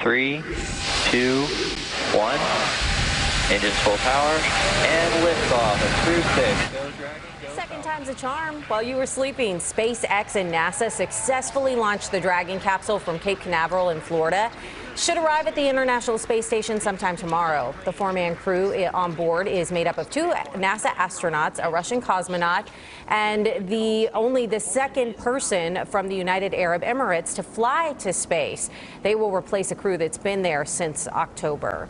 three, two, one. Engines full power and liftoff of Crew 6. Go Dragon, go Second time's a charm. While you were sleeping, SpaceX and NASA successfully launched the Dragon capsule from Cape Canaveral in Florida. Should arrive at the International Space Station sometime tomorrow. The four-man crew on board is made up of two NASA astronauts, a Russian cosmonaut, and the only the second person from the United Arab Emirates to fly to space. They will replace a crew that's been there since October.